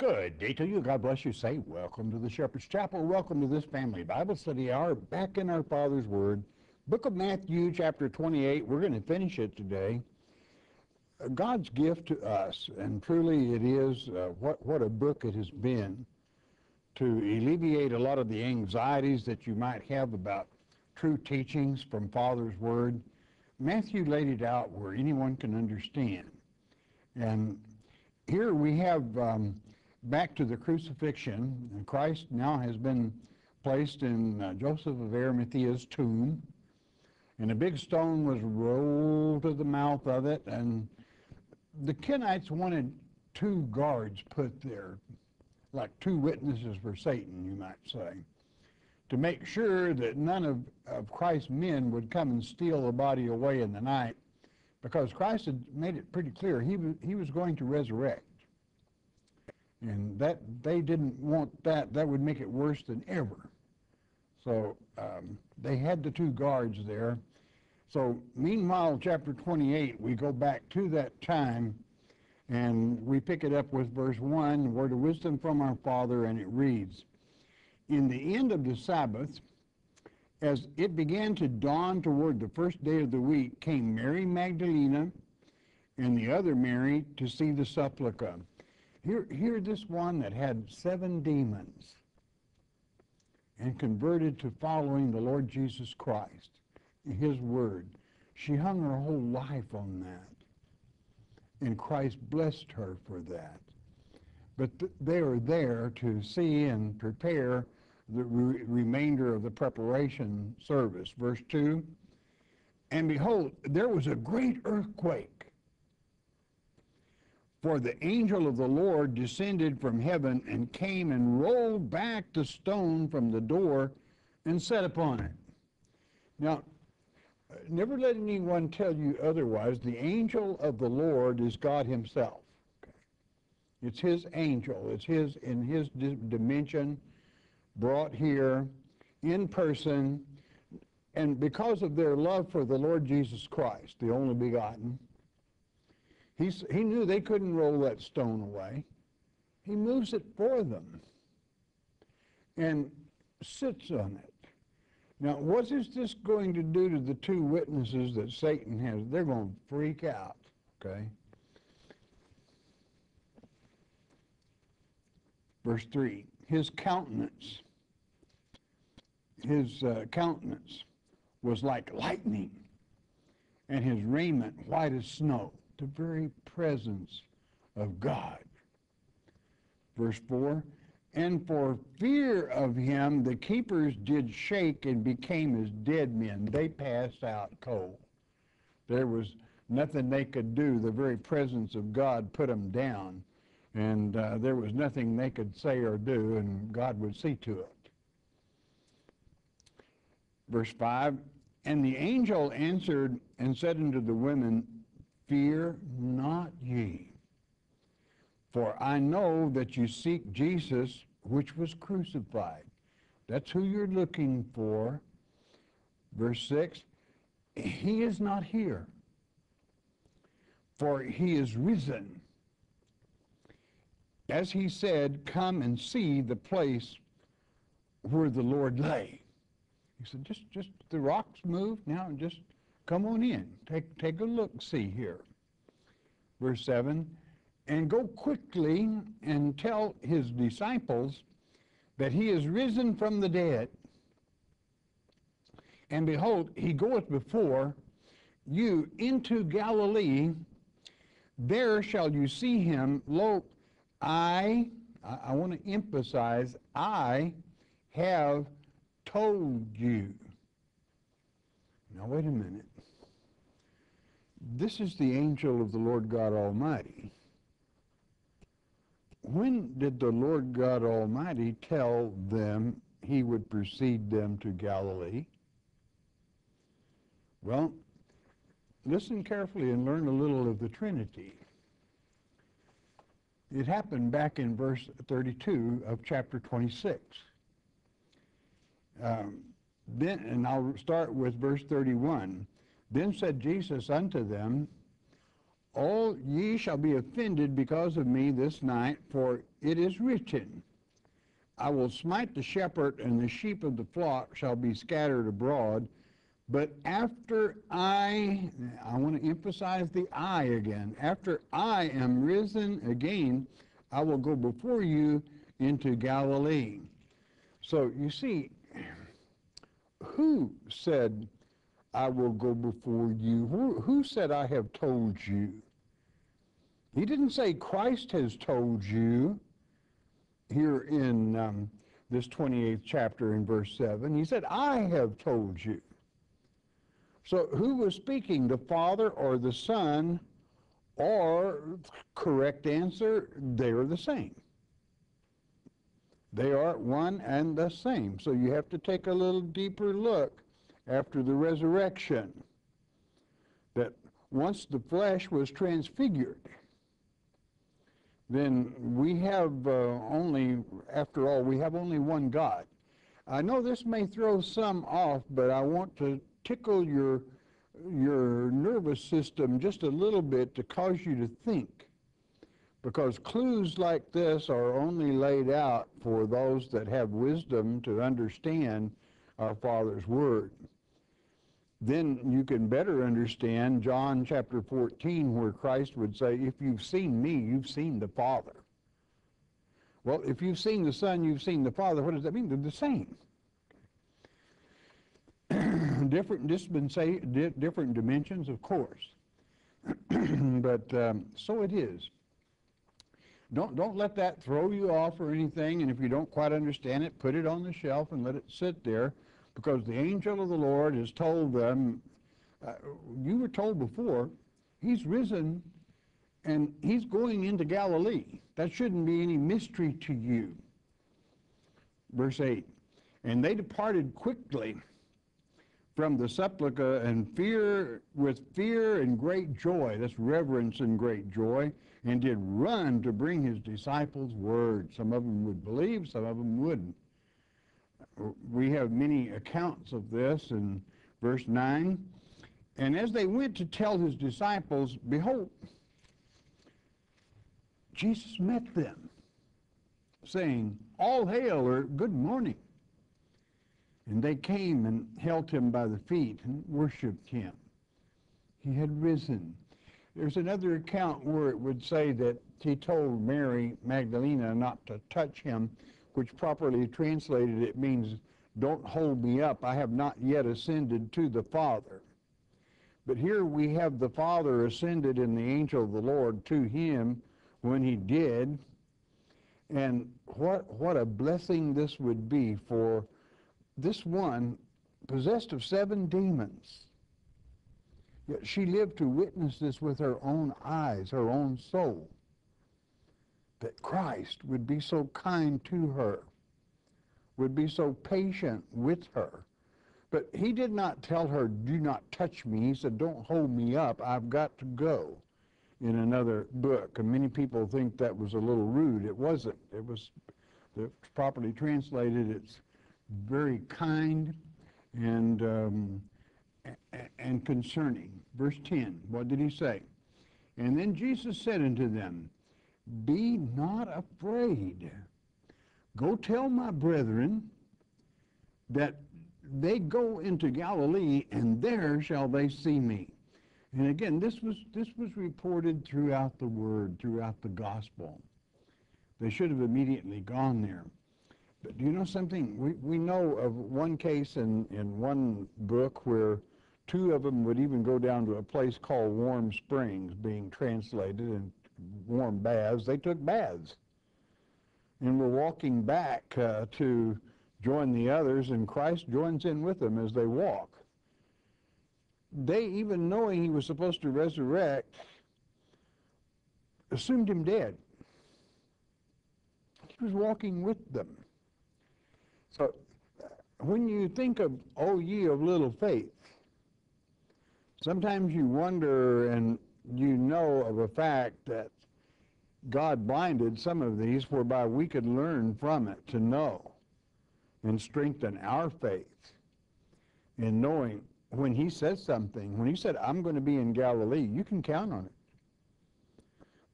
Good day to you. God bless you. Say, welcome to the Shepherd's Chapel. Welcome to this family Bible study hour back in our Father's Word. Book of Matthew, chapter 28. We're going to finish it today. God's gift to us, and truly it is uh, what, what a book it has been to alleviate a lot of the anxieties that you might have about true teachings from Father's Word. Matthew laid it out where anyone can understand. And here we have um, back to the crucifixion. And Christ now has been placed in uh, Joseph of Arimathea's tomb, and a big stone was rolled to the mouth of it, and the Kenites wanted two guards put there, like two witnesses for Satan, you might say, to make sure that none of, of Christ's men would come and steal the body away in the night, because Christ had made it pretty clear he was, he was going to resurrect. And that they didn't want that. That would make it worse than ever. So um, they had the two guards there. So meanwhile, chapter 28, we go back to that time and we pick it up with verse 1, word of wisdom from our Father, and it reads, In the end of the Sabbath, as it began to dawn toward the first day of the week, came Mary Magdalena and the other Mary to see the sepulchre. Here, here this one that had seven demons and converted to following the Lord Jesus Christ, his word. She hung her whole life on that. And Christ blessed her for that. But th- they were there to see and prepare the re- remainder of the preparation service. Verse 2 And behold, there was a great earthquake for the angel of the Lord descended from heaven and came and rolled back the stone from the door and sat upon it. Now, never let anyone tell you otherwise. The angel of the Lord is God himself. It's his angel. It's his in his dimension brought here in person and because of their love for the Lord Jesus Christ, the only begotten, He's, he knew they couldn't roll that stone away. He moves it for them and sits on it. Now, what is this going to do to the two witnesses that Satan has? They're going to freak out, okay? Verse 3 His countenance, his uh, countenance was like lightning, and his raiment white as snow the very presence of God. Verse 4 And for fear of him, the keepers did shake and became as dead men. They passed out cold. There was nothing they could do. The very presence of God put them down. And uh, there was nothing they could say or do, and God would see to it. Verse 5 And the angel answered and said unto the women, Fear not ye, for I know that you seek Jesus, which was crucified. That's who you're looking for. Verse 6 He is not here, for he is risen. As he said, Come and see the place where the Lord lay. He said, Just, just the rocks moved now, and just Come on in. Take, take a look, see here. Verse 7 And go quickly and tell his disciples that he is risen from the dead. And behold, he goeth before you into Galilee. There shall you see him. Lo, I, I want to emphasize, I have told you. Now, wait a minute. This is the angel of the Lord God Almighty. when did the Lord God Almighty tell them he would precede them to Galilee? Well, listen carefully and learn a little of the Trinity. It happened back in verse 32 of chapter 26. Um, then, and I'll start with verse 31. Then said Jesus unto them, All ye shall be offended because of me this night, for it is written, I will smite the shepherd, and the sheep of the flock shall be scattered abroad. But after I, I want to emphasize the I again, after I am risen again, I will go before you into Galilee. So you see, who said, I will go before you? Who, who said, I have told you? He didn't say Christ has told you here in um, this 28th chapter in verse 7. He said, I have told you. So who was speaking, the Father or the Son? Or, correct answer, they are the same. They are one and the same. So you have to take a little deeper look after the resurrection. That once the flesh was transfigured, then we have uh, only, after all, we have only one God. I know this may throw some off, but I want to tickle your your nervous system just a little bit to cause you to think. Because clues like this are only laid out for those that have wisdom to understand our Father's Word. Then you can better understand John chapter 14, where Christ would say, If you've seen me, you've seen the Father. Well, if you've seen the Son, you've seen the Father. What does that mean? They're the same different dispensa- di- different dimensions, of course. but um, so it is. Don't don't let that throw you off or anything. And if you don't quite understand it, put it on the shelf and let it sit there, because the angel of the Lord has told them. Uh, you were told before, he's risen, and he's going into Galilee. That shouldn't be any mystery to you. Verse eight, and they departed quickly from the sepulchre and fear with fear and great joy that's reverence and great joy and did run to bring his disciples word some of them would believe some of them wouldn't we have many accounts of this in verse 9 and as they went to tell his disciples behold jesus met them saying all hail or good morning and they came and held him by the feet and worshiped him. He had risen. There's another account where it would say that he told Mary Magdalena not to touch him, which properly translated it means, don't hold me up. I have not yet ascended to the Father. But here we have the Father ascended and the angel of the Lord to him when he did. And what, what a blessing this would be for this one possessed of seven demons. Yet she lived to witness this with her own eyes, her own soul, that Christ would be so kind to her, would be so patient with her. But he did not tell her, do not touch me. He said, don't hold me up. I've got to go in another book. And many people think that was a little rude. It wasn't. It was properly translated. It's very kind and, um, and concerning. Verse 10, what did he say? And then Jesus said unto them, Be not afraid. Go tell my brethren that they go into Galilee, and there shall they see me. And again, this was, this was reported throughout the word, throughout the gospel. They should have immediately gone there. But do you know something? We, we know of one case in, in one book where two of them would even go down to a place called Warm Springs, being translated, and warm baths. They took baths and were walking back uh, to join the others, and Christ joins in with them as they walk. They, even knowing he was supposed to resurrect, assumed him dead. He was walking with them. So when you think of, oh, ye of little faith, sometimes you wonder and you know of a fact that God blinded some of these whereby we could learn from it to know and strengthen our faith in knowing when he says something, when he said, I'm going to be in Galilee, you can count on it.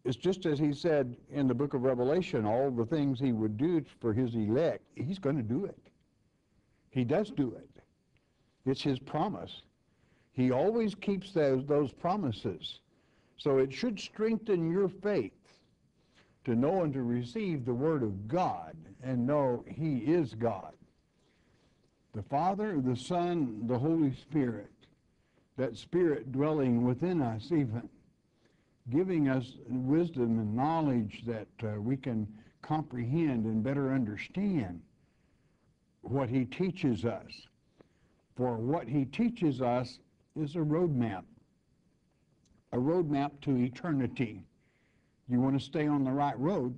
It's just as he said in the book of Revelation, all the things he would do for his elect, he's going to do it. He does do it. It's his promise. He always keeps those, those promises. So it should strengthen your faith to know and to receive the Word of God and know He is God. The Father, the Son, the Holy Spirit, that Spirit dwelling within us even, giving us wisdom and knowledge that uh, we can comprehend and better understand what He teaches us. For what He teaches us is a roadmap, a roadmap to eternity. You want to stay on the right road.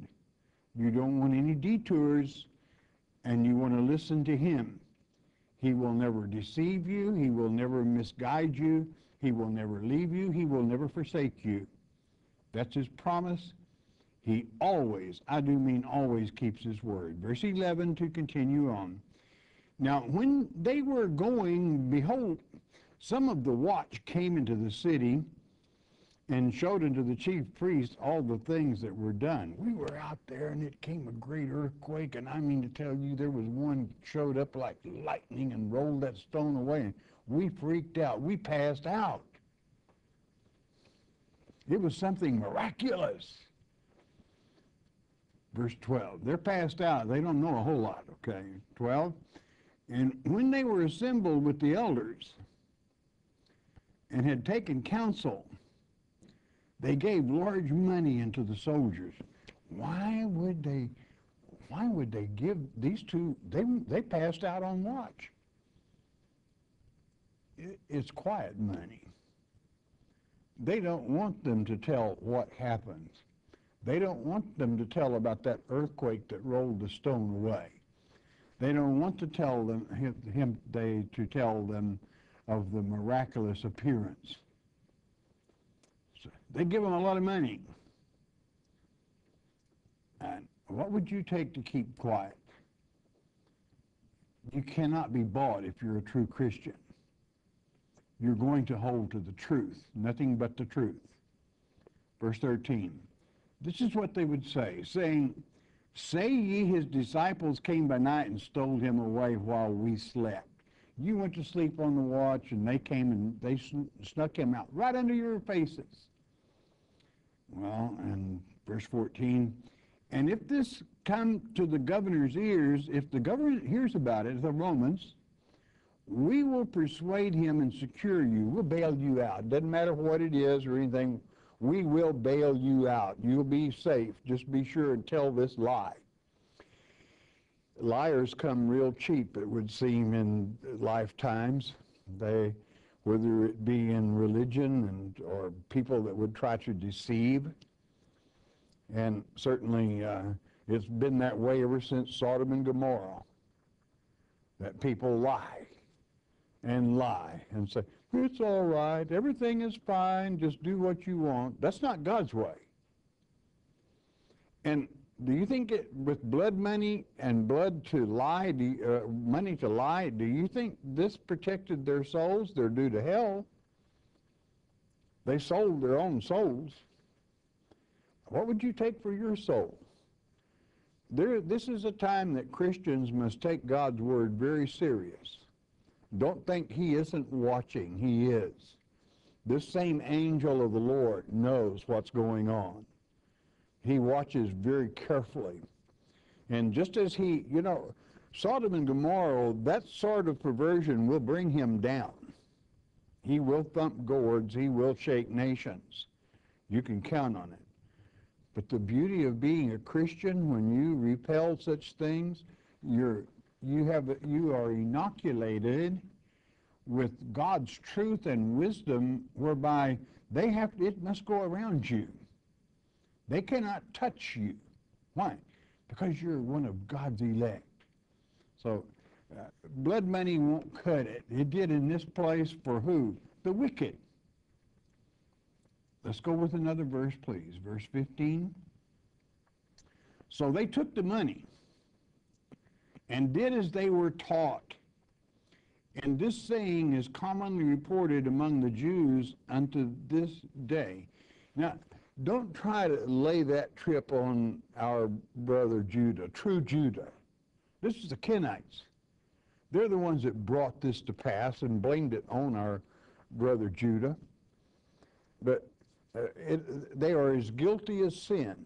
You don't want any detours, and you want to listen to Him. He will never deceive you. He will never misguide you. He will never leave you. He will never forsake you. That's His promise. He always, I do mean always, keeps His word. Verse 11 to continue on. Now, when they were going, behold, some of the watch came into the city and showed unto the chief priests all the things that were done. We were out there and it came a great earthquake, and I mean to tell you, there was one showed up like lightning and rolled that stone away. And we freaked out. We passed out. It was something miraculous. Verse 12. They're passed out. They don't know a whole lot, okay? 12. And when they were assembled with the elders and had taken counsel, they gave large money into the soldiers. Why would they why would they give these two they they passed out on watch. It's quiet money. They don't want them to tell what happens. They don't want them to tell about that earthquake that rolled the stone away. They don't want to tell them him they to tell them of the miraculous appearance. They give them a lot of money. And what would you take to keep quiet? You cannot be bought if you're a true Christian. You're going to hold to the truth, nothing but the truth. Verse 13. This is what they would say, saying, Say ye his disciples came by night and stole him away while we slept. You went to sleep on the watch and they came and they sn- snuck him out right under your faces. Well, and verse 14, and if this come to the governor's ears, if the governor hears about it, the Romans, we will persuade him and secure you. We'll bail you out. Doesn't matter what it is or anything we will bail you out. You'll be safe. Just be sure and tell this lie. Liars come real cheap, it would seem, in lifetimes. They, whether it be in religion and or people that would try to deceive, and certainly uh, it's been that way ever since Sodom and Gomorrah. That people lie and lie and say, it's all right. Everything is fine. Just do what you want. That's not God's way. And do you think it, with blood money and blood to lie, you, uh, money to lie, do you think this protected their souls? They're due to hell. They sold their own souls. What would you take for your soul? There, this is a time that Christians must take God's word very serious. Don't think he isn't watching. He is. This same angel of the Lord knows what's going on. He watches very carefully. And just as he, you know, Sodom and Gomorrah, that sort of perversion will bring him down. He will thump gourds. He will shake nations. You can count on it. But the beauty of being a Christian, when you repel such things, you're you have you are inoculated with God's truth and wisdom whereby they have it must go around you. They cannot touch you. Why? because you're one of God's elect. So uh, blood money won't cut it. It did in this place for who? The wicked. Let's go with another verse, please. Verse 15. So they took the money and did as they were taught. And this saying is commonly reported among the Jews unto this day. Now, don't try to lay that trip on our brother Judah, true Judah. This is the Kenites. They're the ones that brought this to pass and blamed it on our brother Judah. But uh, it, they are as guilty as sin.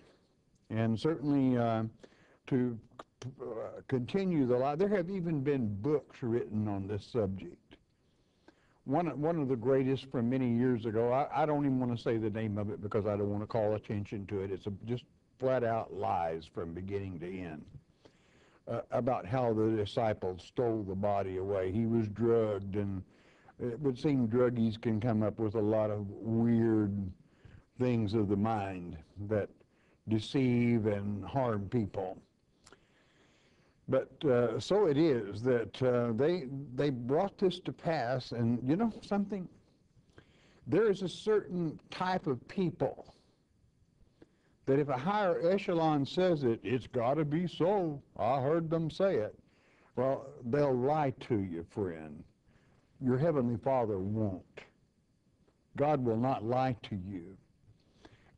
And certainly uh, to uh, continue the lie, there have even been books written on this subject. One, one of the greatest from many years ago, I, I don't even want to say the name of it because I don't want to call attention to it. It's a, just flat out lies from beginning to end. Uh, about how the disciples stole the body away. He was drugged, and it would seem druggies can come up with a lot of weird things of the mind that deceive and harm people. But uh, so it is that uh, they they brought this to pass, and you know something. There is a certain type of people that if a higher echelon says it, it's got to be so. I heard them say it. Well, they'll lie to you, friend. Your heavenly Father won't. God will not lie to you.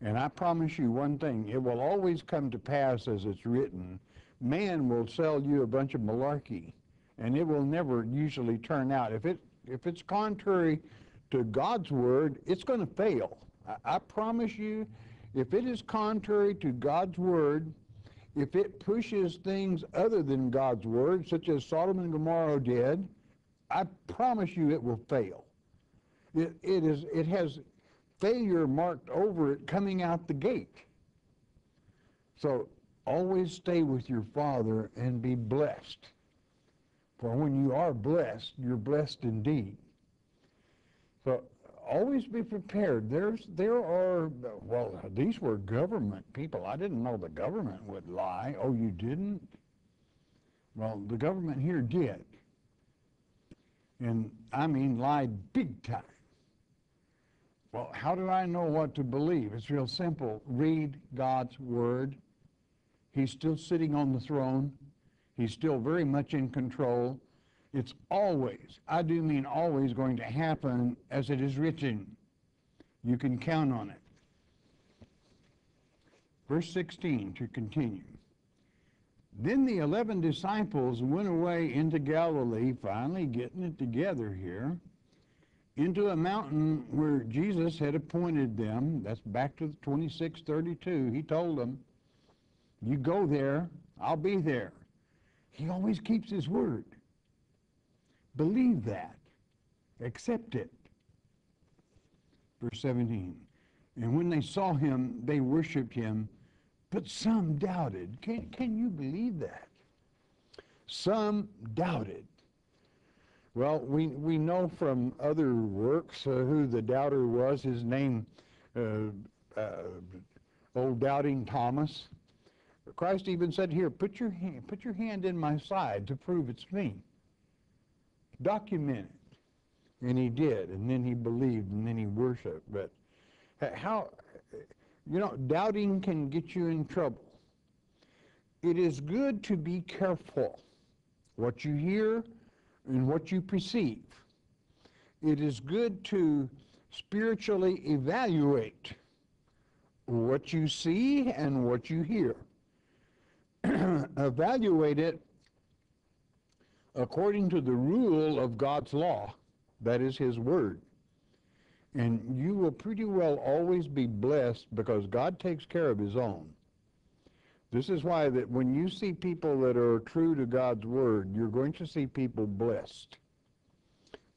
And I promise you one thing, it will always come to pass as it's written. Man will sell you a bunch of malarkey, and it will never usually turn out. If, it, if it's contrary to God's word, it's going to fail. I, I promise you, if it is contrary to God's word, if it pushes things other than God's word, such as Sodom and Gomorrah did, I promise you it will fail. It, it, is, it has failure marked over it coming out the gate. So always stay with your Father and be blessed. For when you are blessed, you're blessed indeed. So always be prepared. There's, there are, well, these were government people. I didn't know the government would lie. Oh, you didn't? Well, the government here did. And I mean lied big time. Well, how do I know what to believe? It's real simple. Read God's Word. He's still sitting on the throne. He's still very much in control. It's always, I do mean always, going to happen as it is written. You can count on it. Verse 16 to continue. Then the eleven disciples went away into Galilee, finally getting it together here into a mountain where Jesus had appointed them. That's back to 2632. He told them, You go there, I'll be there. He always keeps his word. Believe that. Accept it. Verse 17. And when they saw him, they worshiped him, but some doubted. Can, can you believe that? Some doubted. Well, we, we know from other works uh, who the doubter was. His name, uh, uh, old doubting Thomas. Christ even said, here, put your, hand, put your hand in my side to prove it's me. Document it. And he did, and then he believed, and then he worshiped. But how, you know, doubting can get you in trouble. It is good to be careful. What you hear, and what you perceive. It is good to spiritually evaluate what you see and what you hear. evaluate it according to the rule of God's law, that is His Word. And you will pretty well always be blessed because God takes care of His own. This is why that when you see people that are true to God's word, you're going to see people blessed.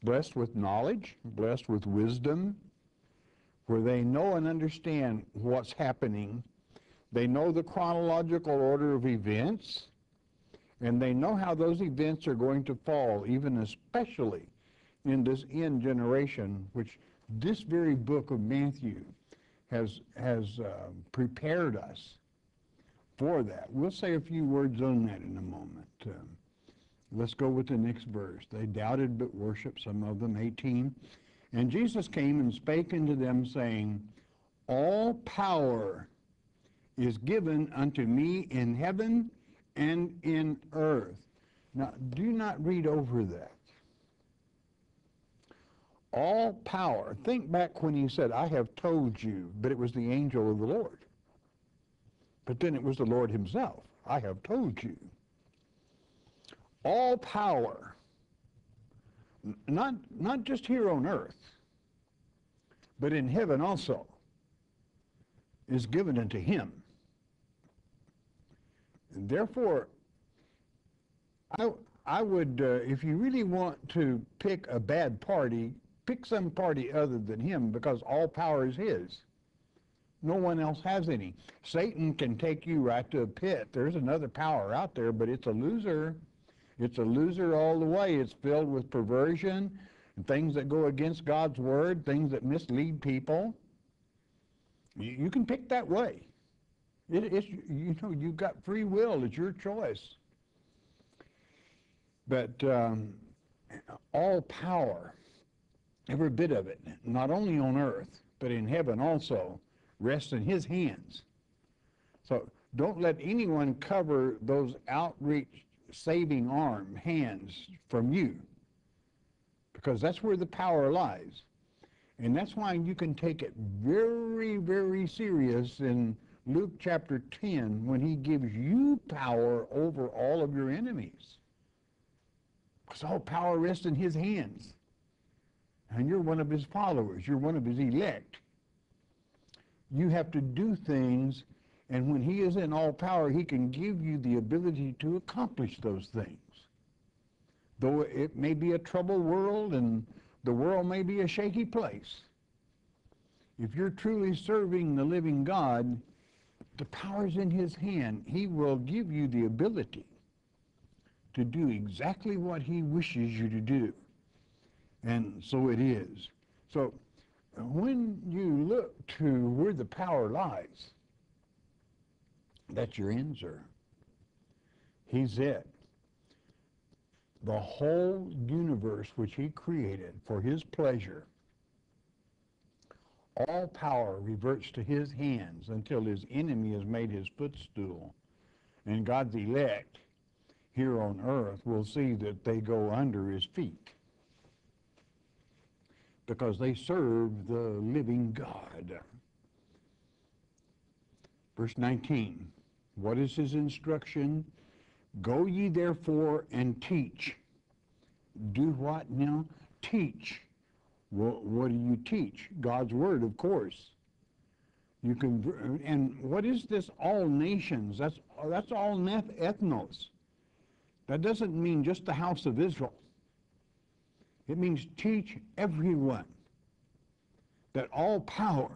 Blessed with knowledge, blessed with wisdom, where they know and understand what's happening. They know the chronological order of events, and they know how those events are going to fall, even especially in this end generation, which this very book of Matthew has, has uh, prepared us for that. We'll say a few words on that in a moment. Um, let's go with the next verse. They doubted but worshiped, some of them, 18. And Jesus came and spake unto them, saying, All power is given unto me in heaven and in earth. Now, do not read over that. All power. Think back when he said, I have told you, but it was the angel of the Lord. But then it was the Lord himself. I have told you. All power, not, not just here on earth, but in heaven also, is given unto him. And therefore, I, I would, uh, if you really want to pick a bad party, pick some party other than him because all power is his. No one else has any. Satan can take you right to a pit. There's another power out there, but it's a loser. It's a loser all the way. It's filled with perversion and things that go against God's word, things that mislead people. You, you can pick that way. It, it's you know you've got free will. It's your choice. But um, all power, every bit of it, not only on earth but in heaven also, rests in His hands. So don't let anyone cover those outreach saving arm hands from you because that's where the power lies. And that's why you can take it very, very serious in Luke chapter 10 when he gives you power over all of your enemies. Because all power rests in his hands. And you're one of his followers. You're one of his elect. You have to do things, and when he is in all power, he can give you the ability to accomplish those things. Though it may be a troubled world and the world may be a shaky place. If you're truly serving the living God, the power's in his hand. He will give you the ability to do exactly what he wishes you to do. And so it is. So when you look to where the power lies, that's your answer. He's it. The whole universe which he created for his pleasure, all power reverts to his hands until his enemy is made his footstool. And God's elect here on earth will see that they go under his feet because they serve the living God. Verse 19, what is his instruction? Go ye therefore and teach. Do what now? Teach. Well, what do you teach? God's word, of course. You can, and what is this? All nations. That's that's all ethnos. That doesn't mean just the house of Israel. It means teach everyone that all power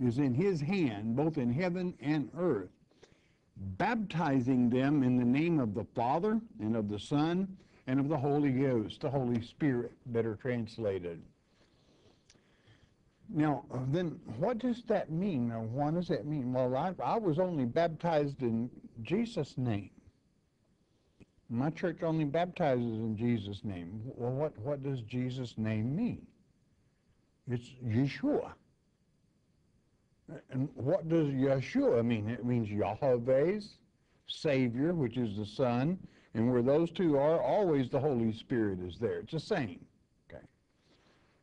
is in his hand, both in heaven and earth, baptizing them in the name of the Father and of the Son and of the Holy Ghost, the Holy Spirit, better translated. Now, then, what does that mean? Now, what does that mean? Well, I, I was only baptized in Jesus' name. My church only baptizes in Jesus' name. Well, what, what does Jesus' name mean? It's Yeshua. And what does Yeshua mean? It means Yahweh's Savior, which is the Son, and where those two are, always the Holy Spirit is there. It's the same. Okay.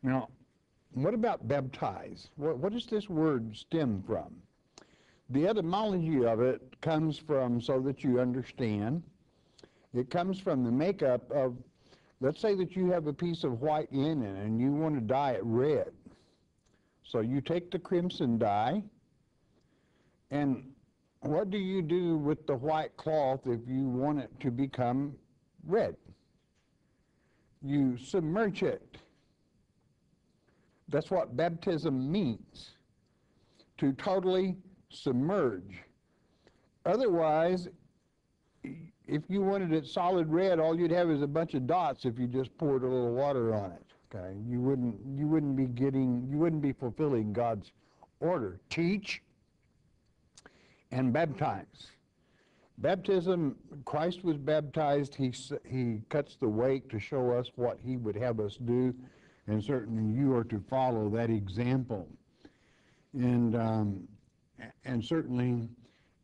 Now, what about baptize? What, what does this word stem from? The etymology of it comes from, so that you understand, it comes from the makeup of, let's say that you have a piece of white linen and you want to dye it red. So you take the crimson dye, and what do you do with the white cloth if you want it to become red? You submerge it. That's what baptism means, to totally submerge. Otherwise, if you wanted it solid red, all you'd have is a bunch of dots if you just poured a little water on it. Okay, you wouldn't you wouldn't be getting you wouldn't be fulfilling God's order. Teach. And baptize. Baptism, Christ was baptized. He, he cuts the wake to show us what he would have us do, and certainly you are to follow that example. And, um, and certainly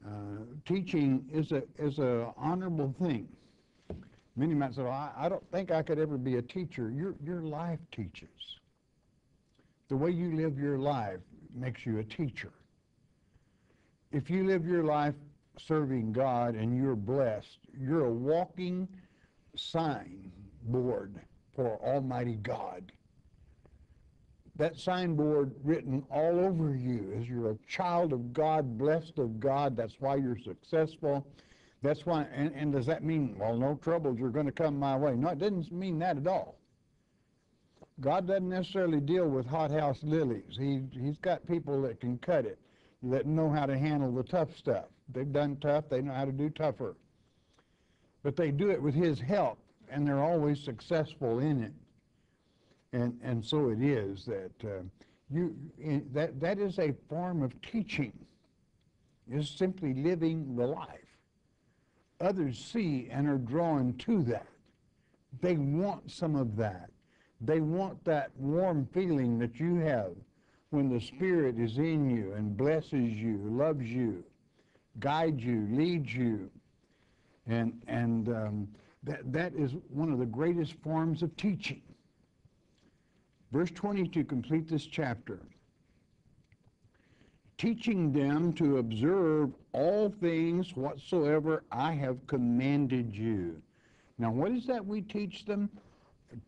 uh, teaching is a, is a honorable thing. Many might say, well, I, I don't think I could ever be a teacher. Your, your life teaches. The way you live your life makes you a teacher. If you live your life serving God and you're blessed, you're a walking sign board for Almighty God. That signboard written all over you is you're a child of God, blessed of God. That's why you're successful. That's why, and, and does that mean, well, no troubles are going to come my way? No, it doesn't mean that at all. God doesn't necessarily deal with hothouse lilies. He, he's got people that can cut it, that know how to handle the tough stuff. They've done tough, they know how to do tougher. But they do it with his help, and they're always successful in it. And, and so it is that uh, you, in, that, that is a form of teaching, is simply living the life. Others see and are drawn to that. They want some of that. They want that warm feeling that you have when the Spirit is in you and blesses you, loves you, guides you, leads you. And, and um, that, that is one of the greatest forms of teaching. Verse 20 to complete this chapter. Teaching them to observe all things whatsoever I have commanded you. Now, what is that we teach them?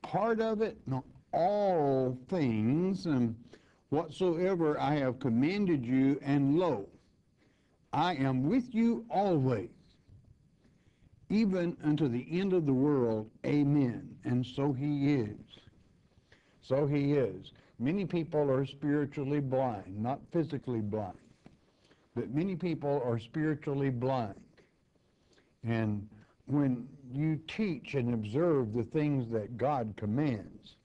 Part of it, no, all things um, whatsoever I have commanded you, and lo, I am with you always, even unto the end of the world. Amen. And so he is. So he is. Many people are spiritually blind, not physically blind, but many people are spiritually blind. And when you teach and observe the things that God commands,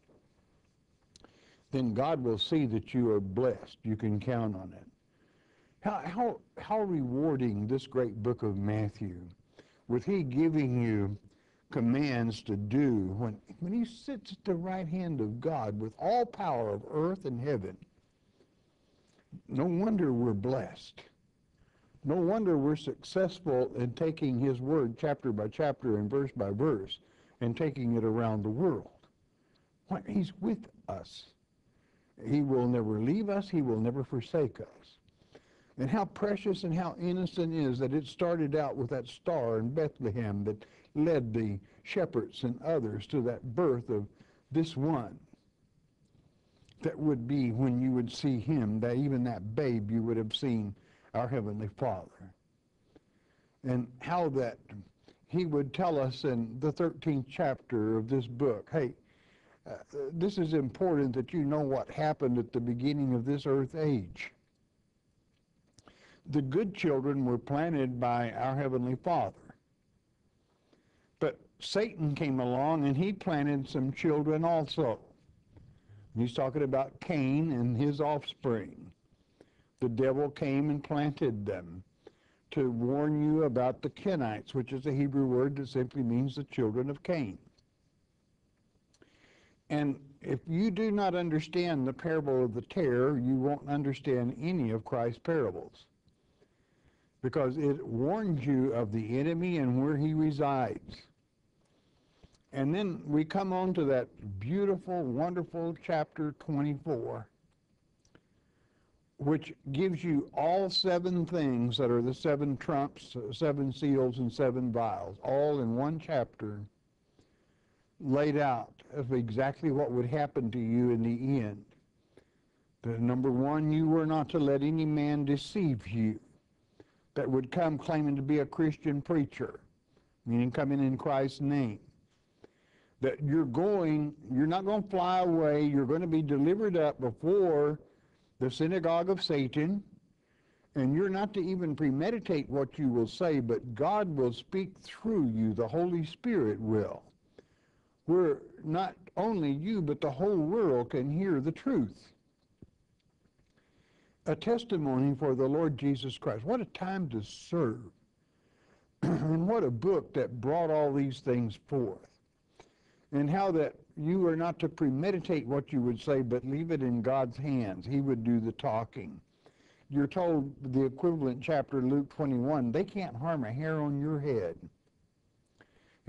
then God will see that you are blessed. You can count on it. How, how, how rewarding this great book of Matthew, with he giving you commands to do when, when he sits at the right hand of God with all power of earth and heaven. No wonder we're blessed. No wonder we're successful in taking his word chapter by chapter and verse by verse and taking it around the world. He's with us. He will never leave us. He will never forsake us. And how precious and how innocent is that it started out with that star in Bethlehem that led the shepherds and others to that birth of this one that would be when you would see him, that even that babe you would have seen our Heavenly Father. And how that he would tell us in the 13th chapter of this book, hey, this is important that you know what happened at the beginning of this earth age the good children were planted by our Heavenly Father. But Satan came along and he planted some children also. He's talking about Cain and his offspring. The devil came and planted them to warn you about the Kenites, which is a Hebrew word that simply means the children of Cain. And if you do not understand the parable of the tare, you won't understand any of Christ's parables because it warns you of the enemy and where he resides. And then we come on to that beautiful, wonderful chapter 24, which gives you all seven things that are the seven trumps, seven seals, and seven vials, all in one chapter, laid out of exactly what would happen to you in the end. The number one, you were not to let any man deceive you that would come claiming to be a Christian preacher, meaning coming in Christ's name. That you're going, you're not going to fly away, you're going to be delivered up before the synagogue of Satan, and you're not to even premeditate what you will say, but God will speak through you, the Holy Spirit will. Where not only you, but the whole world can hear the truth. a testimony for the Lord Jesus Christ. What a time to serve. and what a book that brought all these things forth. And how that you are not to premeditate what you would say, but leave it in God's hands. He would do the talking. You're told the equivalent chapter, Luke 21, they can't harm a hair on your head.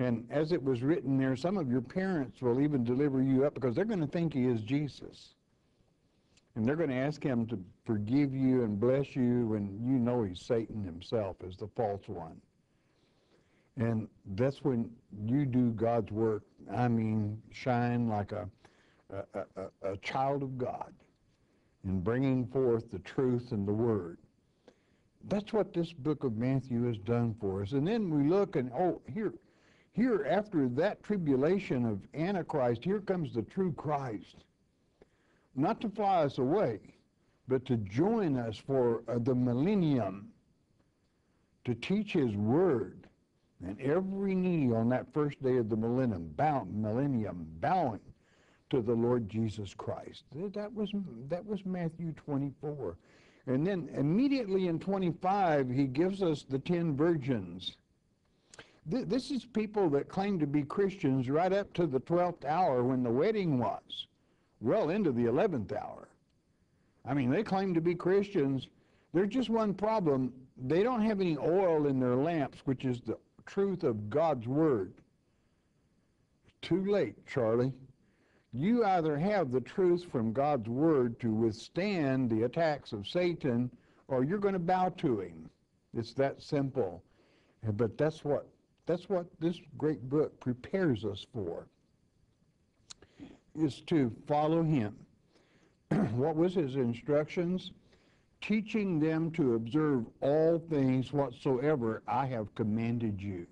And as it was written there, some of your parents will even deliver you up because they're going to think he is Jesus. And they're going to ask him to forgive you and bless you when you know he's Satan himself as the false one. And that's when you do God's work. I mean, shine like a, a, a, a child of God in bringing forth the truth and the word. That's what this book of Matthew has done for us. And then we look and, oh, here, here after that tribulation of Antichrist, here comes the true Christ not to fly us away, but to join us for uh, the millennium, to teach his word. And every knee on that first day of the millennium, millennium bowing to the Lord Jesus Christ. That was, that was Matthew 24. And then immediately in 25, he gives us the ten virgins. This is people that claim to be Christians right up to the 12th hour when the wedding was well into the 11th hour. I mean, they claim to be Christians. There's just one problem. They don't have any oil in their lamps, which is the truth of God's Word. Too late, Charlie. You either have the truth from God's Word to withstand the attacks of Satan, or you're going to bow to him. It's that simple. But that's what, that's what this great book prepares us for is to follow him. what was his instructions? Teaching them to observe all things whatsoever I have commanded you.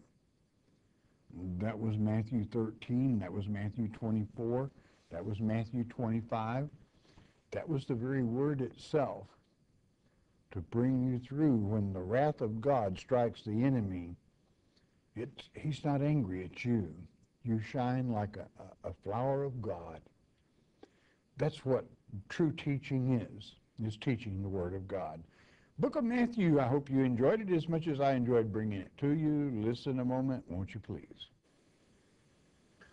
That was Matthew 13. That was Matthew 24. That was Matthew 25. That was the very word itself to bring you through when the wrath of God strikes the enemy. It's, he's not angry at you you shine like a, a flower of God. That's what true teaching is, is teaching the Word of God. Book of Matthew, I hope you enjoyed it as much as I enjoyed bringing it to you. Listen a moment, won't you please?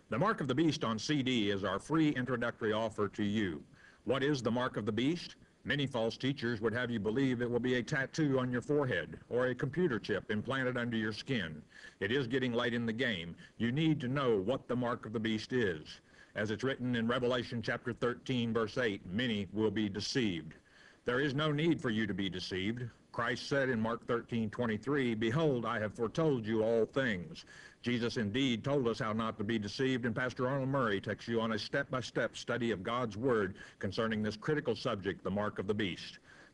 The Mark of the Beast on CD is our free introductory offer to you. What is the Mark of the Beast? Many false teachers would have you believe it will be a tattoo on your forehead or a computer chip implanted under your skin. It is getting late in the game. You need to know what the mark of the beast is. As it's written in Revelation chapter 13, verse 8, many will be deceived. There is no need for you to be deceived. Christ said in Mark 13, 23, Behold, I have foretold you all things. Jesus indeed told us how not to be deceived, and Pastor Arnold Murray takes you on a step-by-step -step study of God's Word concerning this critical subject, the mark of the beast.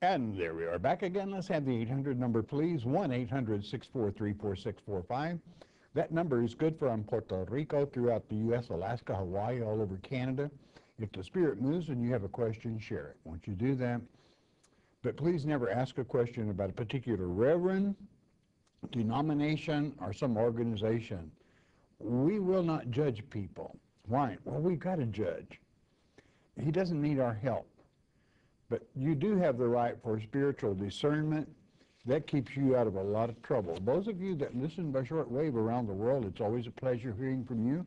And there we are back again. Let's have the 800 number, please. 1-800-643-4645. That number is good from um, Puerto Rico throughout the U.S., Alaska, Hawaii, all over Canada. If the Spirit moves and you have a question, share it. Once you do that, but please never ask a question about a particular reverend, denomination, or some organization. We will not judge people. Why? Well, we've got to judge. He doesn't need our help. But you do have the right for spiritual discernment. That keeps you out of a lot of trouble. Those of you that listen by shortwave around the world, it's always a pleasure hearing from you.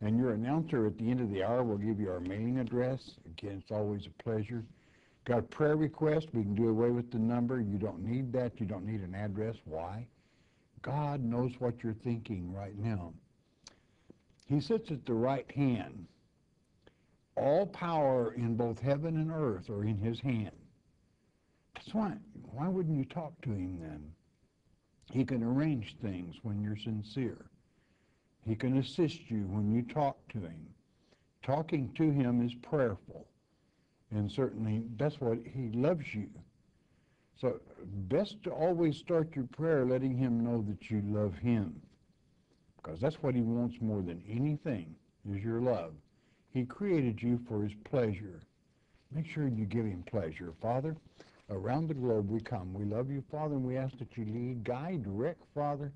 And your announcer at the end of the hour will give you our mailing address. Again, it's always a pleasure. Got a prayer request? We can do away with the number. You don't need that. You don't need an address. Why? God knows what you're thinking right now. He sits at the right hand all power in both heaven and earth are in his hand. That's why, why wouldn't you talk to him then? He can arrange things when you're sincere. He can assist you when you talk to him. Talking to him is prayerful. And certainly that's what he loves you. So best to always start your prayer letting him know that you love him. Because that's what he wants more than anything is your love. He created you for his pleasure. Make sure you give him pleasure. Father, around the globe we come. We love you, Father, and we ask that you lead, guide, direct, Father,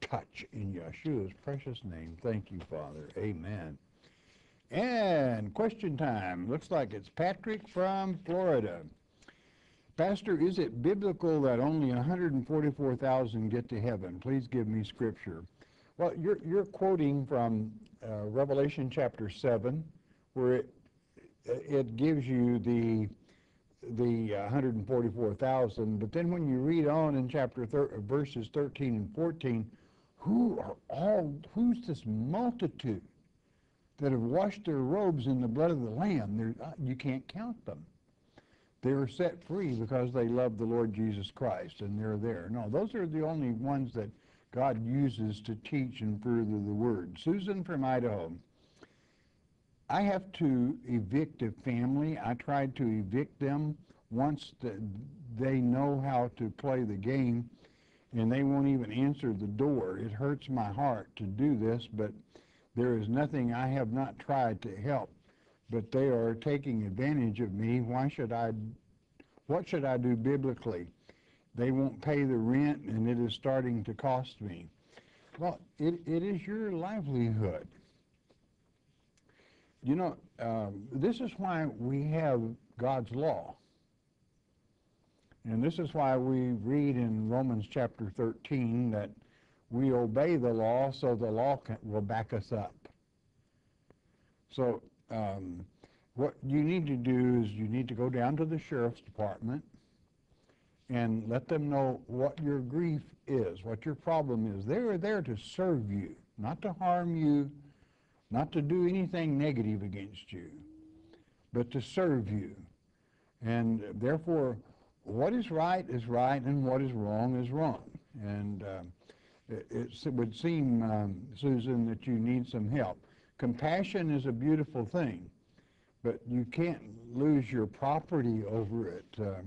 touch in Yeshua's precious name. Thank you, Father. Amen. And question time. Looks like it's Patrick from Florida. Pastor, is it biblical that only 144,000 get to heaven? Please give me scripture. Well, you're, you're quoting from uh, Revelation chapter 7, where it, it gives you the the 144,000. But then when you read on in chapter thir- verses 13 and 14, who are all, who's this multitude that have washed their robes in the blood of the Lamb? There, uh, you can't count them. They were set free because they love the Lord Jesus Christ, and they're there. No, those are the only ones that God uses to teach and further the word. Susan from Idaho. I have to evict a family. I tried to evict them once the, they know how to play the game and they won't even answer the door. It hurts my heart to do this, but there is nothing I have not tried to help. But they are taking advantage of me. Why should I, what should I do biblically? They won't pay the rent and it is starting to cost me. Well, it, it is your livelihood. You know, um, this is why we have God's law. And this is why we read in Romans chapter 13 that we obey the law so the law can, will back us up. So um, what you need to do is you need to go down to the sheriff's department and let them know what your grief is, what your problem is. They are there to serve you, not to harm you, not to do anything negative against you, but to serve you. And therefore, what is right is right, and what is wrong is wrong. And uh, it, it, would seem, um, Susan, that you need some help. Compassion is a beautiful thing, but you can't lose your property over it. Uh,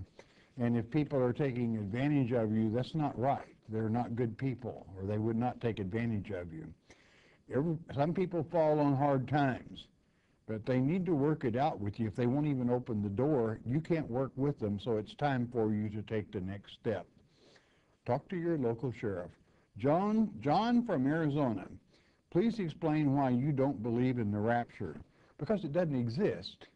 and if people are taking advantage of you, that's not right. They're not good people, or they would not take advantage of you. Every, some people fall on hard times, but they need to work it out with you. If they won't even open the door, you can't work with them, so it's time for you to take the next step. Talk to your local sheriff. John, John from Arizona, please explain why you don't believe in the rapture, because it doesn't exist.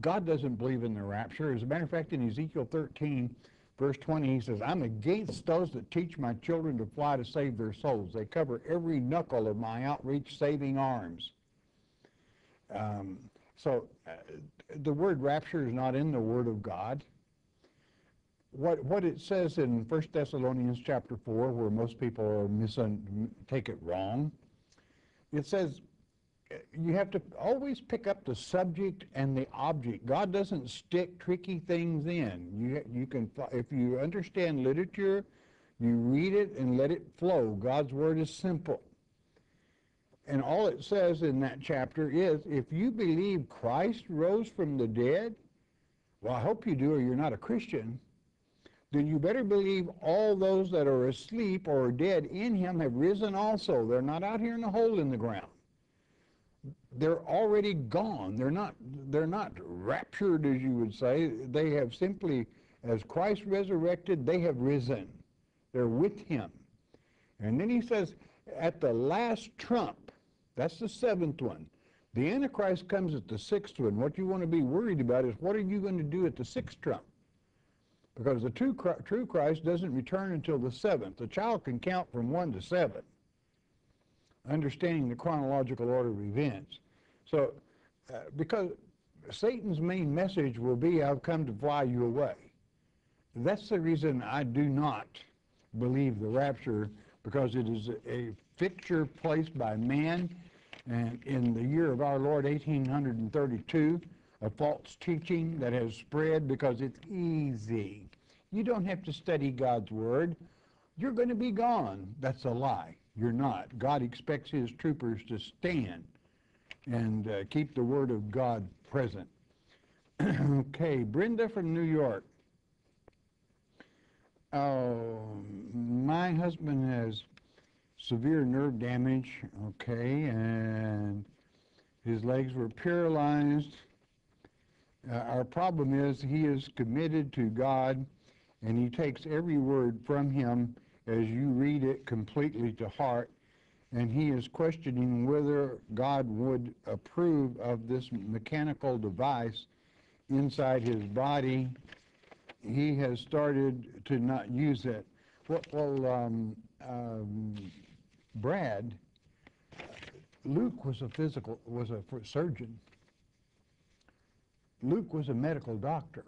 God doesn't believe in the rapture. As a matter of fact, in Ezekiel 13, verse 20, he says, I'm against those that teach my children to fly to save their souls. They cover every knuckle of my outreach saving arms. Um, so uh, the word rapture is not in the Word of God. What, what it says in 1 Thessalonians chapter 4, where most people are misun- take it wrong, it says, you have to always pick up the subject and the object. God doesn't stick tricky things in. You, you can, if you understand literature, you read it and let it flow. God's word is simple. And all it says in that chapter is, if you believe Christ rose from the dead, well, I hope you do or you're not a Christian, then you better believe all those that are asleep or dead in him have risen also. They're not out here in a hole in the ground they're already gone. They're not, they're not raptured, as you would say. They have simply, as Christ resurrected, they have risen. They're with him. And then he says, at the last trump, that's the seventh one, the Antichrist comes at the sixth one. What you want to be worried about is what are you going to do at the sixth trump? Because the true, true Christ doesn't return until the seventh. The child can count from one to seven understanding the chronological order of events. So, uh, because Satan's main message will be, I've come to fly you away. That's the reason I do not believe the rapture, because it is a fixture placed by man and in the year of our Lord 1832, a false teaching that has spread because it's easy. You don't have to study God's word. You're going to be gone. That's a lie. You're not. God expects his troopers to stand and uh, keep the word of God present. okay, Brenda from New York. Oh, my husband has severe nerve damage, okay, and his legs were paralyzed. Uh, our problem is he is committed to God and he takes every word from him as you read it completely to heart and he is questioning whether God would approve of this mechanical device inside his body. He has started to not use it. Well, um, um, Brad, Luke was a physical, was a surgeon. Luke was a medical doctor.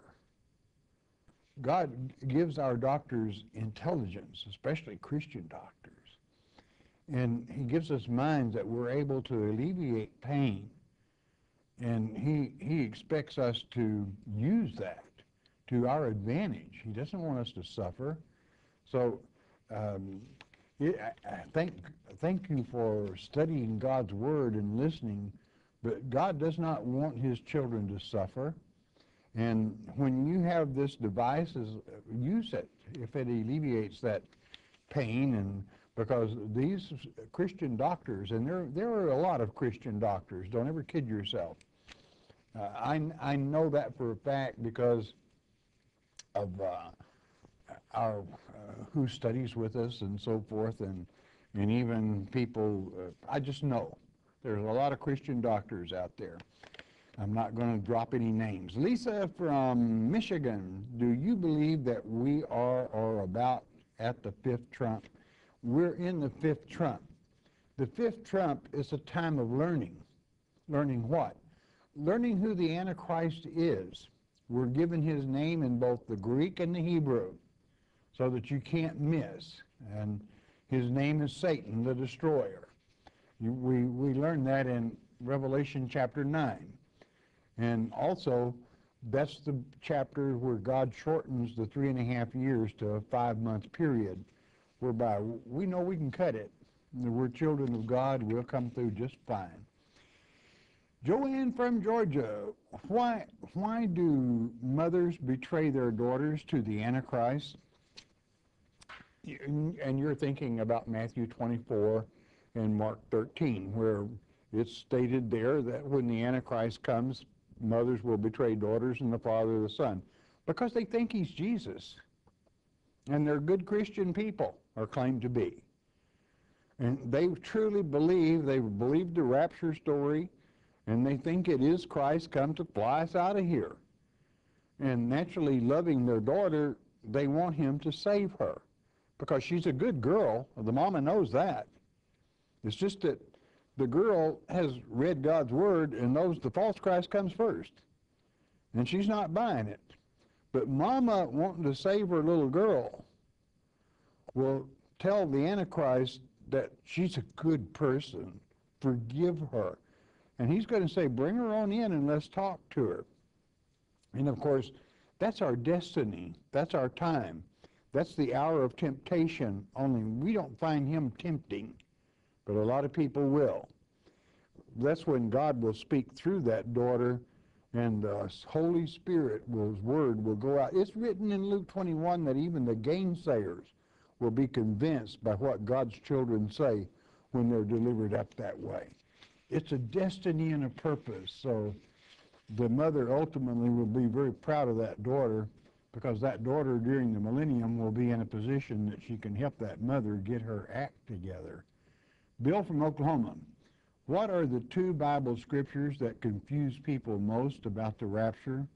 God gives our doctors intelligence, especially Christian doctors. And he gives us minds that we're able to alleviate pain. And he, he expects us to use that to our advantage. He doesn't want us to suffer. So um, it, I, I thank, thank you for studying God's Word and listening, but God does not want his children to suffer. And when you have this device, use it if it alleviates that pain and because these Christian doctors, and there, there are a lot of Christian doctors, don't ever kid yourself. Uh, I, I know that for a fact because of uh, our, uh, who studies with us and so forth, and, and even people, uh, I just know there's a lot of Christian doctors out there. I'm not going to drop any names. Lisa from Michigan, do you believe that we are or about at the fifth trump? We're in the fifth trump. The fifth trump is a time of learning. Learning what? Learning who the Antichrist is. We're given his name in both the Greek and the Hebrew so that you can't miss. And his name is Satan, the destroyer. You, we, we learn that in Revelation chapter 9. And also, that's the chapter where God shortens the three and a half years to a five month period whereby we know we can cut it. We're children of God. We'll come through just fine. Joanne from Georgia, why, why do mothers betray their daughters to the Antichrist? And you're thinking about Matthew 24 and Mark 13, where it's stated there that when the Antichrist comes, mothers will betray daughters and the father the son because they think he's Jesus. And they're good Christian people are claimed to be. And they truly believe, they believe the rapture story, and they think it is Christ come to fly us out of here. And naturally, loving their daughter, they want him to save her because she's a good girl. The mama knows that. It's just that the girl has read God's word and knows the false Christ comes first. And she's not buying it. But mama wanting to save her little girl will tell the Antichrist that she's a good person. Forgive her. And he's going to say, bring her on in and let's talk to her. And of course, that's our destiny. That's our time. That's the hour of temptation, only we don't find him tempting, but a lot of people will. That's when God will speak through that daughter and the Holy Spirit, will, his word will go out. It's written in Luke 21 that even the gainsayers will be convinced by what God's children say when they're delivered up that way. It's a destiny and a purpose. So the mother ultimately will be very proud of that daughter because that daughter during the millennium will be in a position that she can help that mother get her act together. Bill from Oklahoma, what are the two Bible scriptures that confuse people most about the rapture?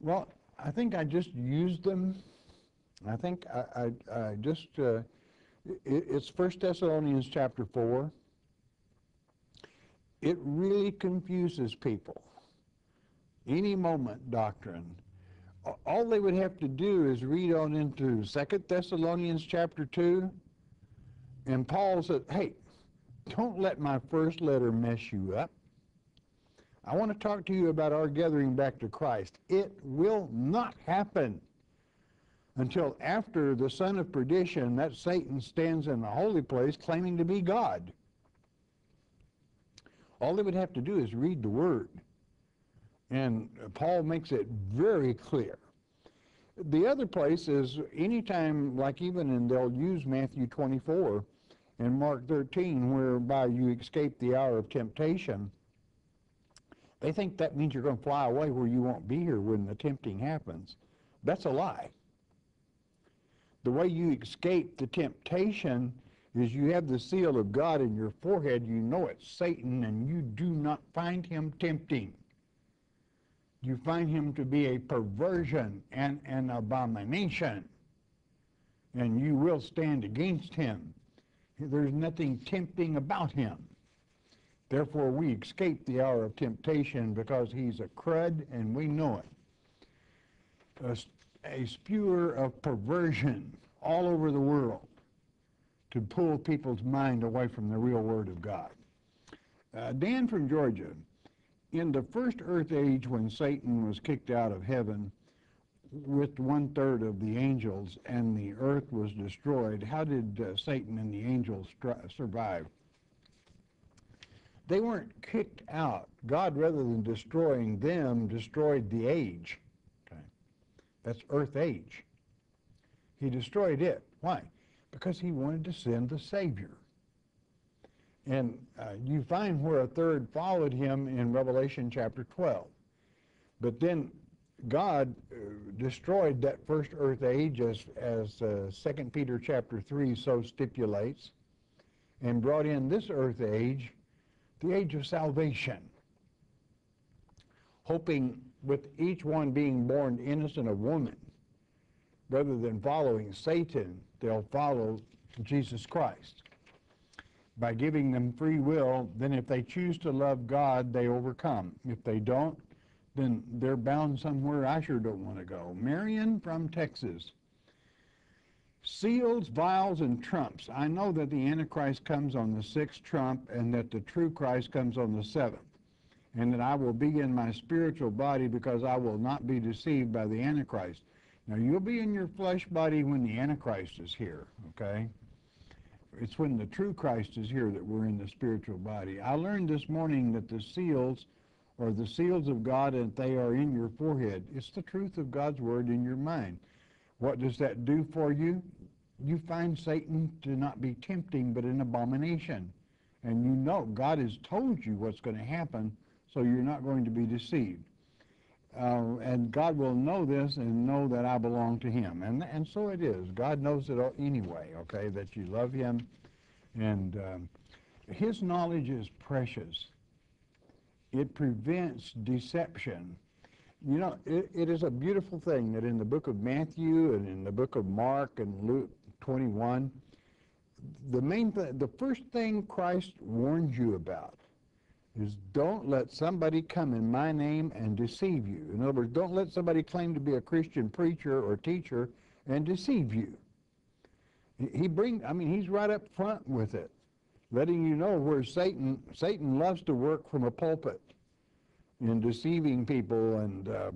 Well, I think I just used them I think I, I, I just, uh, it, it's First Thessalonians chapter 4. It really confuses people. Any moment doctrine. All they would have to do is read on into Second Thessalonians chapter 2, and Paul said, hey, don't let my first letter mess you up. I want to talk to you about our gathering back to Christ. It will not happen until after the son of perdition, that Satan stands in the holy place claiming to be God. All they would have to do is read the word. And Paul makes it very clear. The other place is anytime, like even, and they'll use Matthew 24 and Mark 13, whereby you escape the hour of temptation. They think that means you're going to fly away where you won't be here when the tempting happens. That's a lie. The way you escape the temptation is you have the seal of God in your forehead. You know it's Satan, and you do not find him tempting you find him to be a perversion and an abomination, and you will stand against him. There's nothing tempting about him. Therefore, we escape the hour of temptation because he's a crud, and we know it. A, a spewer of perversion all over the world to pull people's mind away from the real Word of God. Uh, Dan from Georgia in the first earth age when Satan was kicked out of heaven with one third of the angels and the earth was destroyed, how did uh, Satan and the angels survive? They weren't kicked out. God, rather than destroying them, destroyed the age. That's earth age. He destroyed it. Why? Because he wanted to send the Savior. And uh, you find where a third followed him in Revelation chapter 12. But then God uh, destroyed that first earth age as, as uh, 2 Peter chapter 3 so stipulates and brought in this earth age, the age of salvation, hoping with each one being born innocent of woman, rather than following Satan, they'll follow Jesus Christ by giving them free will, then if they choose to love God, they overcome. If they don't, then they're bound somewhere I sure don't want to go. Marion from Texas. Seals, vials, and trumps. I know that the Antichrist comes on the sixth trump and that the true Christ comes on the seventh. And that I will be in my spiritual body because I will not be deceived by the Antichrist. Now, you'll be in your flesh body when the Antichrist is here, okay? it's when the true Christ is here that we're in the spiritual body. I learned this morning that the seals are the seals of God and they are in your forehead. It's the truth of God's word in your mind. What does that do for you? You find Satan to not be tempting but an abomination. And you know God has told you what's going to happen, so you're not going to be deceived. Uh, and God will know this and know that I belong to him. And, and so it is. God knows it anyway, okay, that you love him. And um, his knowledge is precious. It prevents deception. You know, it, it is a beautiful thing that in the book of Matthew and in the book of Mark and Luke 21, the main th- the first thing Christ warns you about is don't let somebody come in my name and deceive you. In other words, don't let somebody claim to be a Christian preacher or teacher and deceive you. He bring I mean he's right up front with it, letting you know where Satan Satan loves to work from a pulpit in deceiving people and uh,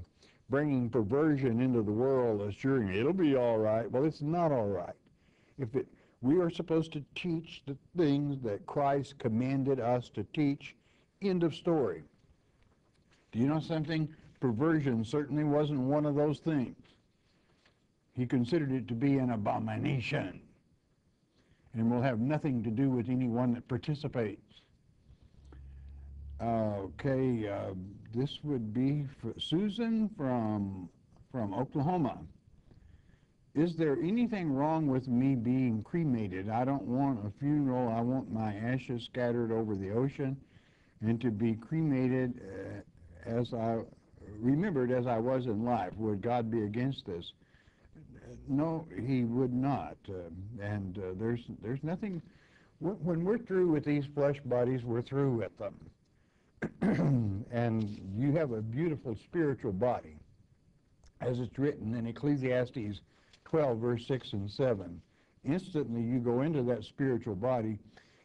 bringing perversion into the world, assuring it'll be all right. Well, it's not all right. If it we are supposed to teach the things that Christ commanded us to teach End of story. Do you know something? Perversion certainly wasn't one of those things. He considered it to be an abomination and will have nothing to do with anyone that participates. Uh, okay, uh, this would be Susan from from Oklahoma. Is there anything wrong with me being cremated? I don't want a funeral. I want my ashes scattered over the ocean and to be cremated uh, as I remembered as I was in life. Would God be against this? No, He would not. Uh, and uh, there's there's nothing. When we're through with these flesh bodies, we're through with them. and you have a beautiful spiritual body, as it's written in Ecclesiastes 12, verse 6 and 7. Instantly, you go into that spiritual body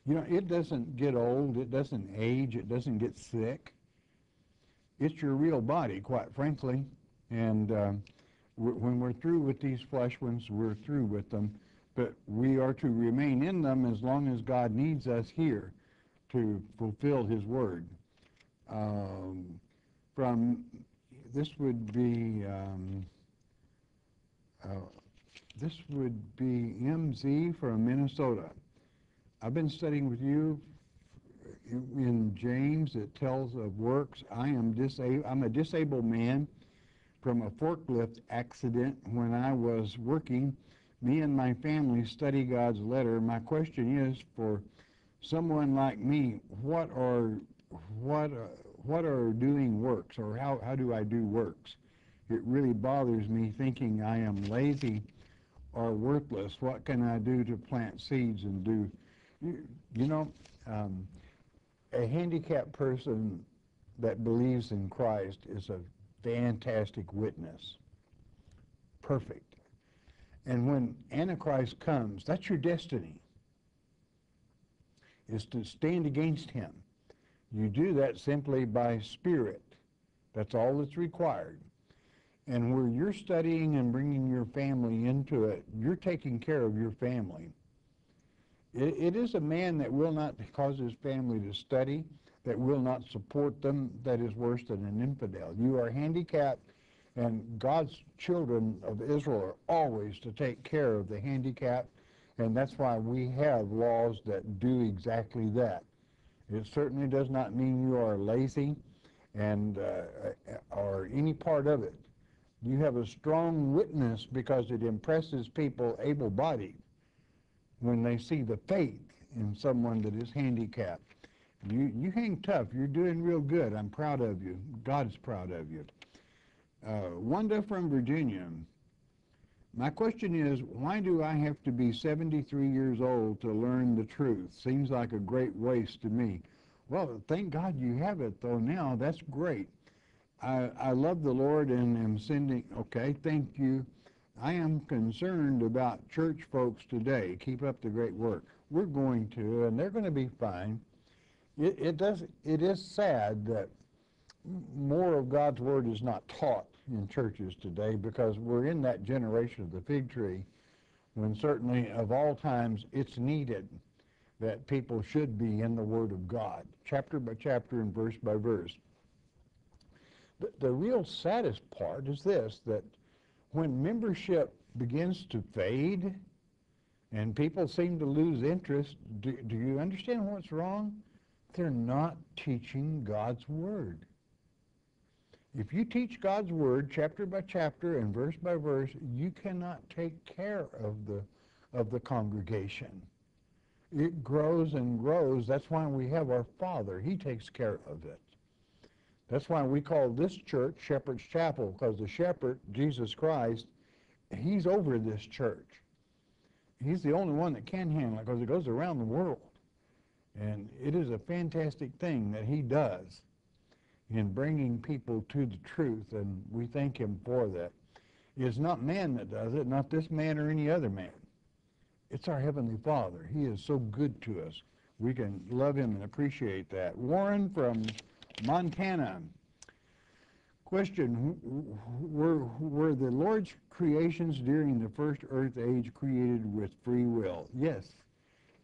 you know, it doesn't get old, it doesn't age, it doesn't get sick. It's your real body, quite frankly. And uh, when we're through with these flesh ones, we're through with them. But we are to remain in them as long as God needs us here to fulfill His word. Um, from this would be um, Uh, this would be MZ from Minnesota. I've been studying with you in James. It tells of works. I am disabled. I'm a disabled man from a forklift accident when I was working. Me and my family study God's letter. My question is for someone like me, what are what uh, what are doing works or how, how do I do works? It really bothers me thinking I am lazy or worthless. What can I do to plant seeds and do? You, know, um, a handicapped person that believes in Christ is a fantastic witness. Perfect. And when Antichrist comes, that's your destiny, is to stand against him. You do that simply by spirit. That's all that's required. And where you're studying and bringing your family into it, you're taking care of your family. It, it is a man that will not cause his family to study, that will not support them, that is worse than an infidel. You are handicapped, and God's children of Israel are always to take care of the handicapped, and that's why we have laws that do exactly that. It certainly does not mean you are lazy and uh, or any part of it. You have a strong witness because it impresses people able-bodied when they see the faith in someone that is handicapped. You, you hang tough. You're doing real good. I'm proud of you. God's proud of you. Uh, Wanda from Virginia. My question is, why do I have to be 73 years old to learn the truth? Seems like a great waste to me. Well, thank God you have it, though, now. That's great. I, I love the Lord and am sending, okay, thank you. I am concerned about church folks today. Keep up the great work. We're going to, and they're going to be fine. It, it does. It is sad that more of God's word is not taught in churches today because we're in that generation of the fig tree when certainly of all times it's needed that people should be in the Word of God, chapter by chapter and verse by verse. The, the real saddest part is this, that when membership begins to fade and people seem to lose interest, do, do you understand what's wrong? They're not teaching God's Word. If you teach God's Word chapter by chapter and verse by verse, you cannot take care of the, of the congregation. It grows and grows. That's why we have our Father. He takes care of it. That's why we call this church Shepherd's Chapel, because the shepherd, Jesus Christ, he's over this church. He's the only one that can handle it because it goes around the world. And it is a fantastic thing that he does in bringing people to the truth, and we thank him for that. It's not man that does it, not this man or any other man. It's our Heavenly Father. He is so good to us. We can love him and appreciate that. Warren from Montana. Question, were, were the Lord's creations during the first earth age created with free will? Yes.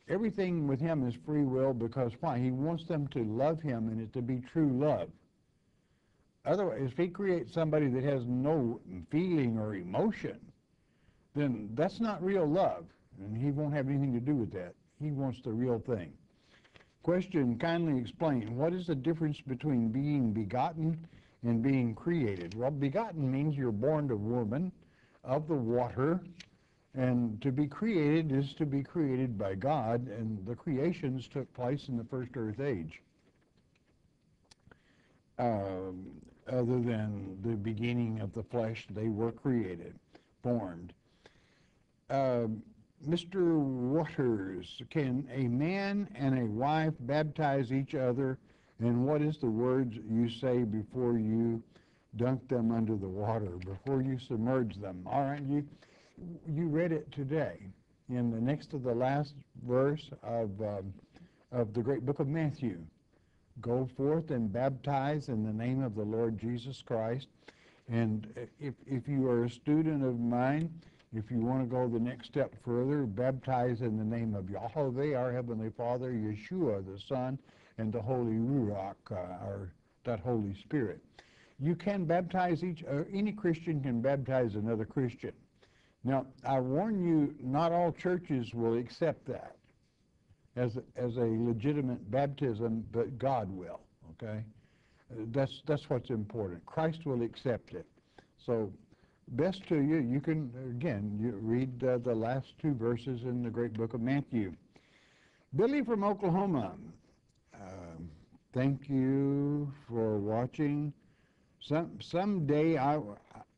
Everything with him is free will because why? He wants them to love him and it to be true love. Otherwise, if he creates somebody that has no feeling or emotion, then that's not real love, and he won't have anything to do with that. He wants the real thing. Question, kindly explain, what is the difference between being begotten and being created? Well, begotten means you're born to woman of the water, and to be created is to be created by God, and the creations took place in the first earth age. Um, other than the beginning of the flesh, they were created, formed. Uh, Mr. Waters, can a man and a wife baptize each other? And what is the words you say before you dunk them under the water, before you submerge them? All right, you, you read it today in the next to the last verse of, um, of the great book of Matthew. Go forth and baptize in the name of the Lord Jesus Christ. And if, if you are a student of mine, if you want to go the next step further, baptize in the name of Yahweh, our Heavenly Father, Yeshua, the Son, and the Holy Ruach, uh, our, that Holy Spirit. You can baptize each, uh, any Christian can baptize another Christian. Now, I warn you, not all churches will accept that as a, as a legitimate baptism, but God will. Okay, Uh, that's that's what's important. Christ will accept it. So, best to you. You can again you read uh, the last two verses in the great book of Matthew. Billy from Oklahoma. Um, thank you for watching. Some someday I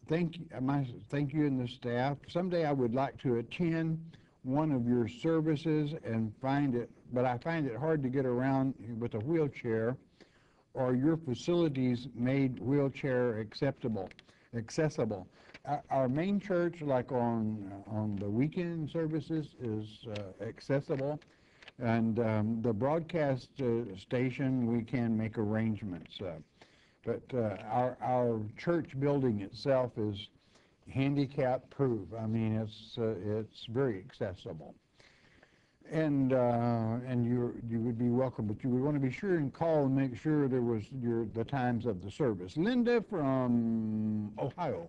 thank my thank you and the staff. Someday I would like to attend one of your services and find it, but I find it hard to get around with a wheelchair. Or your facilities made wheelchair acceptable, accessible. Our, main church, like on on the weekend services, is uh, accessible, and um, the broadcast uh, station we can make arrangements. Uh, but our, our church building itself is handicap proof. I mean, it's, it's very accessible. And, uh, and you, you would be welcome, but you would want to be sure and call and make sure there was your, the times of the service. Linda from Ohio.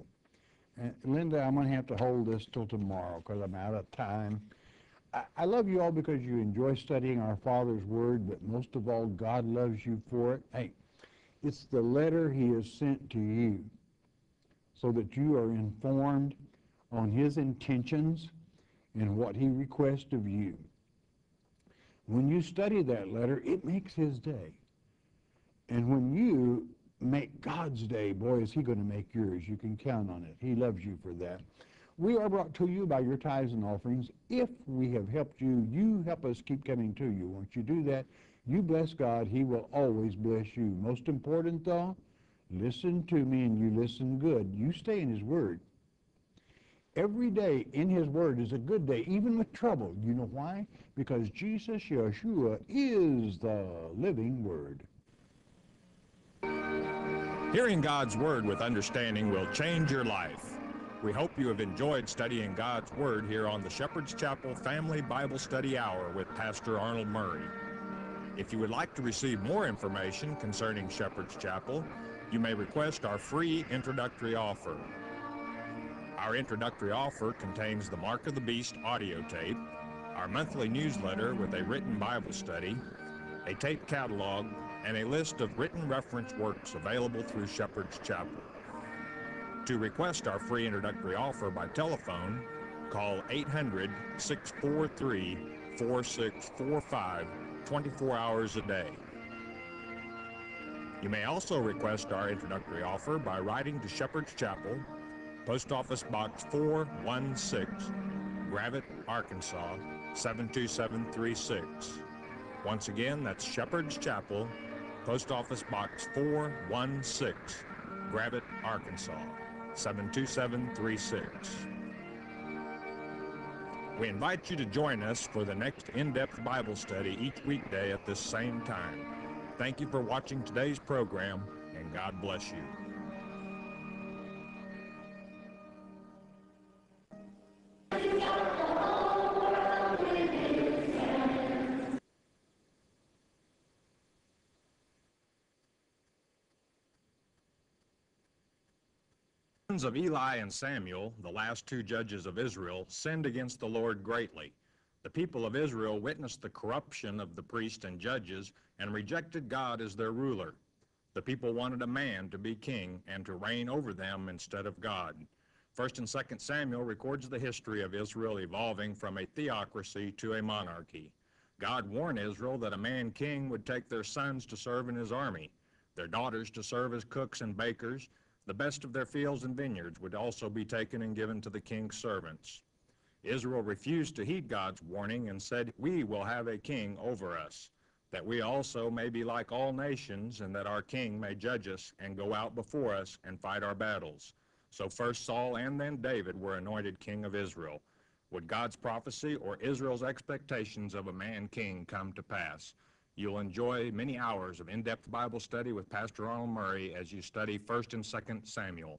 Linda, I'm going to have to hold this till tomorrow because I'm out of time. I, I love you all because you enjoy studying our Father's Word, but most of all, God loves you for it. Hey, it's the letter he has sent to you so that you are informed on his intentions and what he requests of you. When you study that letter, it makes his day. And when you make God's day, boy, is he going to make yours. You can count on it. He loves you for that. We are brought to you by your tithes and offerings. If we have helped you, you help us keep coming to you. Once you do that, you bless God, he will always bless you. Most important though, listen to me and you listen good. You stay in his word. Every day in his word is a good day, even with trouble. You know why? Because Jesus, Yeshua, is the living word. Hearing God's Word with understanding will change your life. We hope you have enjoyed studying God's Word here on the Shepherd's Chapel Family Bible Study Hour with Pastor Arnold Murray. If you would like to receive more information concerning Shepherd's Chapel, you may request our free introductory offer. Our introductory offer contains the Mark of the Beast audio tape, our monthly newsletter with a written Bible study, a tape catalog, and a list of written reference works available through Shepherd's Chapel. To request our free introductory offer by telephone, call 800 643 4645 24 hours a day. You may also request our introductory offer by writing to Shepherd's Chapel, Post Office Box 416, Gravette, Arkansas 72736. Once again, that's Shepherd's Chapel, Post Office Box 416, Gravette, Arkansas 72736. We invite you to join us for the next in-depth Bible study each weekday at this same time. Thank you for watching today's program, and God bless you. Of Eli and Samuel, the last two judges of Israel, sinned against the Lord greatly. The people of Israel witnessed the corruption of the priests and judges and rejected God as their ruler. The people wanted a man to be king and to reign over them instead of God. 1st and 2nd Samuel records the history of Israel evolving from a theocracy to a monarchy. God warned Israel that a man king would take their sons to serve in his army, their daughters to serve as cooks and bakers, the best of their fields and vineyards would also be taken and given to the king's servants. Israel refused to heed God's warning and said, We will have a king over us, that we also may be like all nations, and that our king may judge us and go out before us and fight our battles. So first Saul and then David were anointed king of Israel. Would God's prophecy or Israel's expectations of a man king come to pass? You'll enjoy many hours of in-depth Bible study with Pastor Arnold Murray as you study 1st and 2nd Samuel.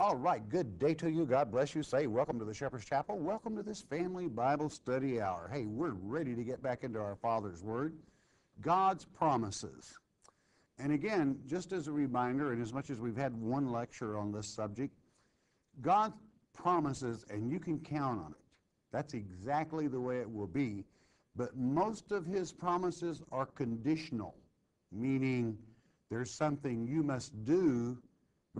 All right, good day to you. God bless you. Say, welcome to the Shepherd's Chapel. Welcome to this family Bible study hour. Hey, we're ready to get back into our Father's Word, God's promises. And again, just as a reminder, and as much as we've had one lecture on this subject, God promises, and you can count on it. That's exactly the way it will be. But most of his promises are conditional, meaning there's something you must do